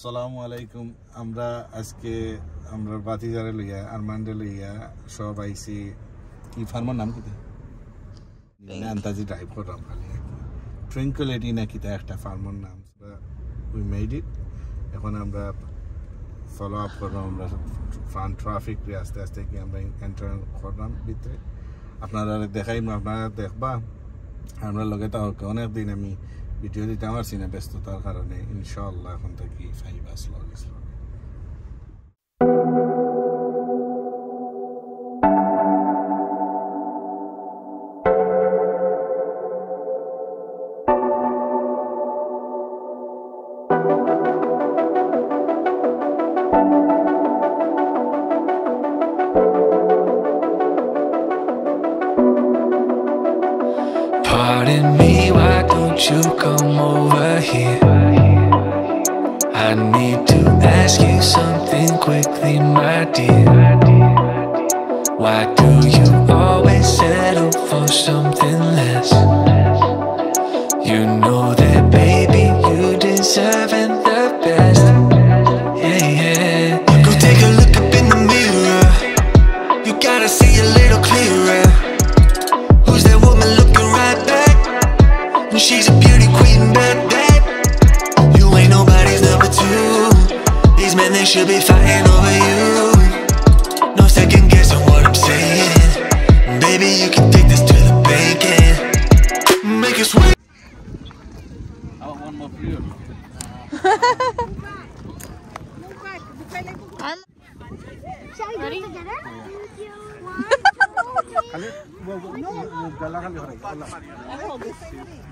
সালামু আলাইকুম। আমরা আজকে আমরা বাতিজারে লইয়া আরমান্ডে লইয়া সব আইছি। কি ফার্মার নাম কি আন্তাজি ড্রাইভ করলাম খালি ট্রিঙ্কুলেটি না কিতা একটা ফার্মার নাম। উই মেড ইট এখন আমরা ফলো আপ করলাম আমরা ফান ট্রাফিক আস্তে আস্তে কি আমরা এন্টার করলাম ভিতরে। আপনারা দেখাই আপনারা দেখবা। আমরা লগে তো অনেকদিন আমি ভিডিও দিতে পারছি না ব্যস্ততার কারণে ইনশাল্লাহ এখন থেকে ফাইভ আসলো ইসলাম Pardon me, why don't you come over here? I need to ask you something quickly, my dear. Why do you always settle for something less? You know that, baby, you deserve the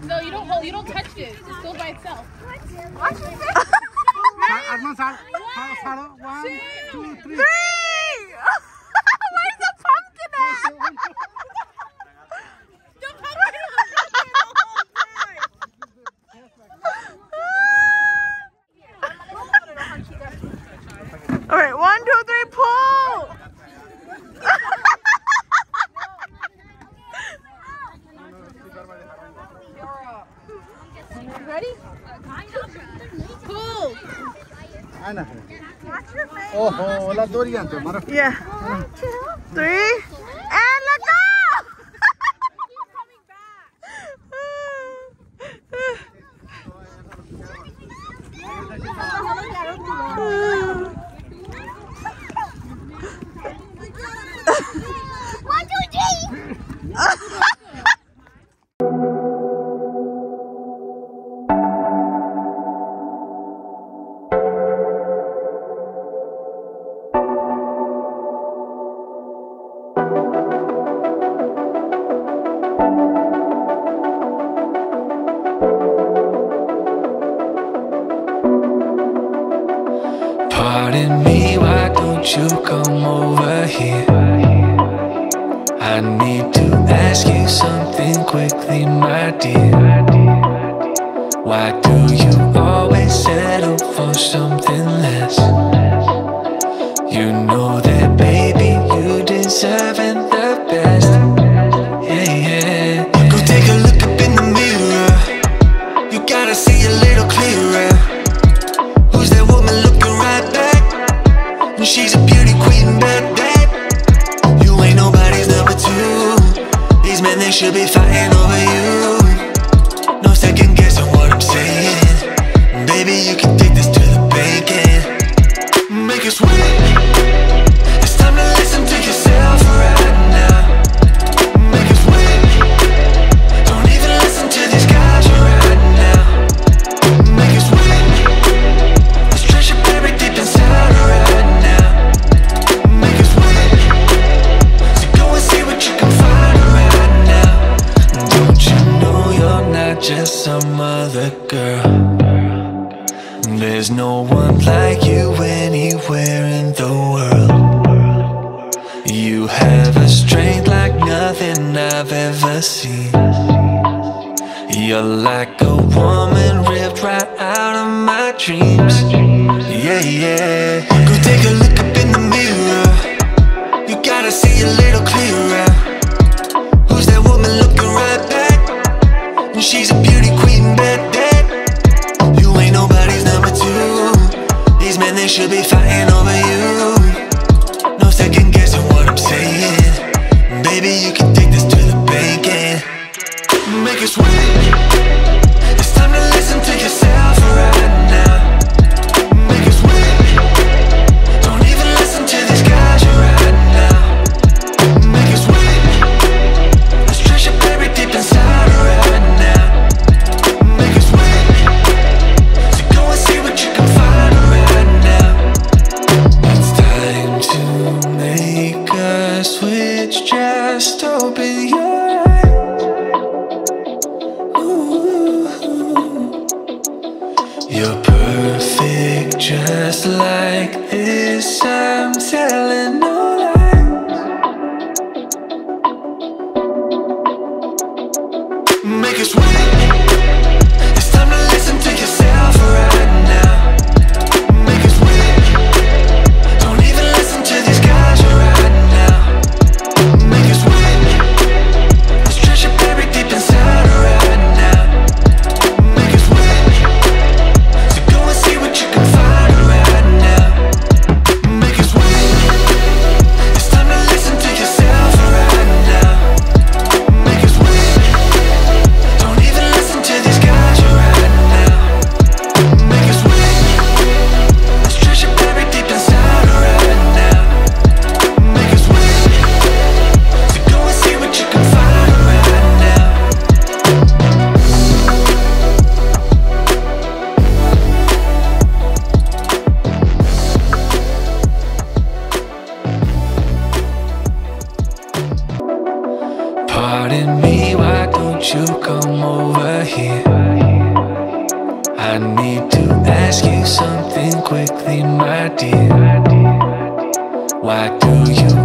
No, you don't hold. You don't touch. It goes by itself. Where's the pumpkin at? All right, one, two, three, pull. Ready? Pull. Anna. Oh, oh, la Doriante. Yeah. One, two, three, and let go! Coming back. Pardon me, why don't you come over here? I need to ask you something quickly, my dear. Why do you always settle for something less? You know that, baby, you deserve the Men they should be fighting over you. No second guessing what I'm saying. Baby, you can take this to the bank and make it sweet. Strength like nothing I've ever seen. You're like a woman ripped right out of my dreams. Yeah, yeah. Go take a look up in the mirror. You gotta see a little clearer. Who's that woman looking right back? And she's a beauty queen, bet that. You ain't nobody's number two. These men, they should be fighting over you. No second Sweet. You're perfect just like this. I'm telling Pardon me, why don't you come over here? I need to ask you something quickly, my dear. Why do you